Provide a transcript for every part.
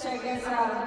Check this out.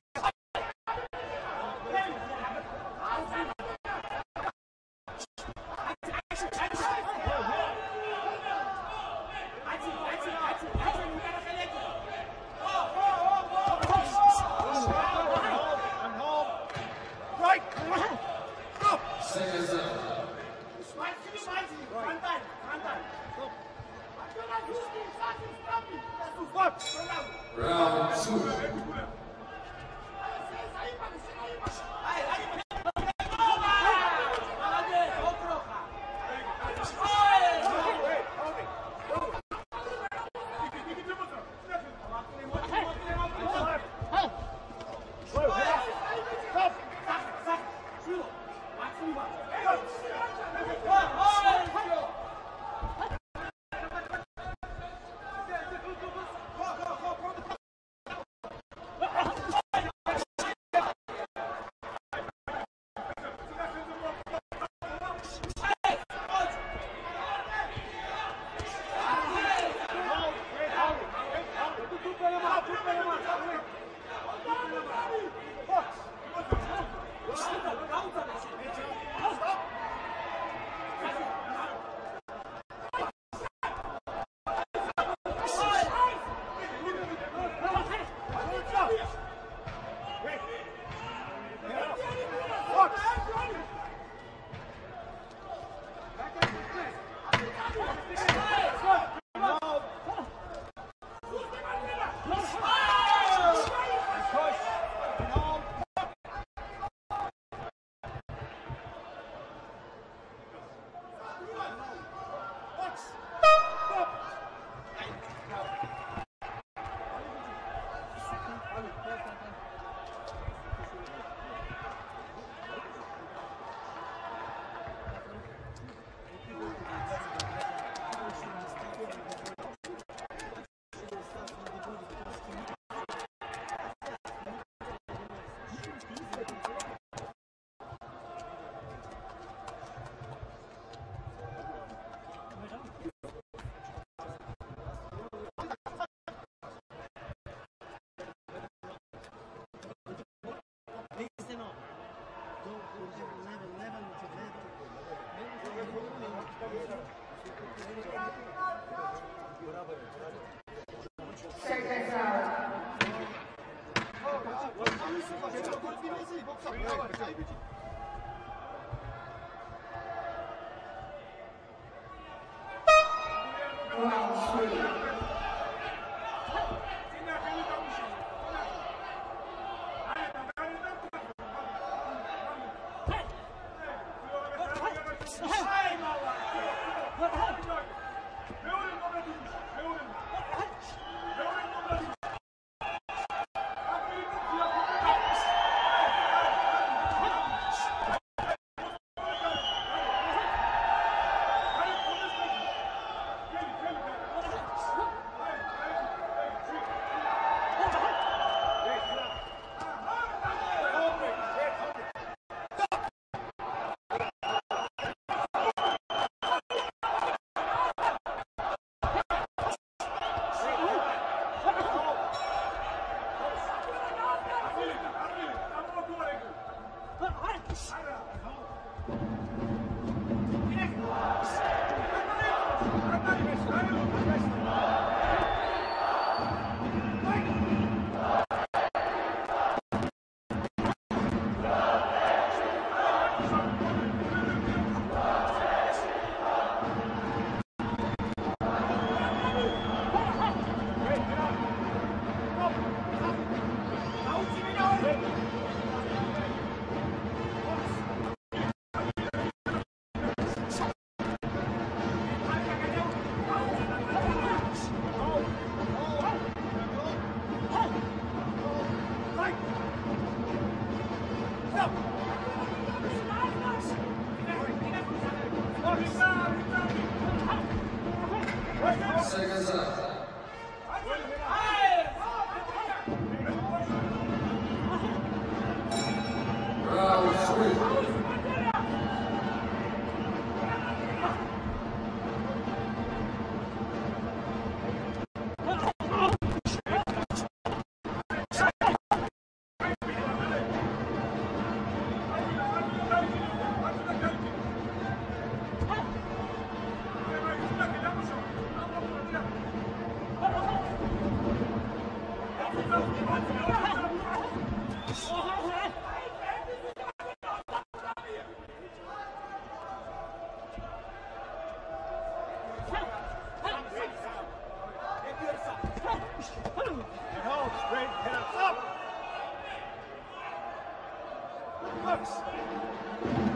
Round two. Let's go! Nice.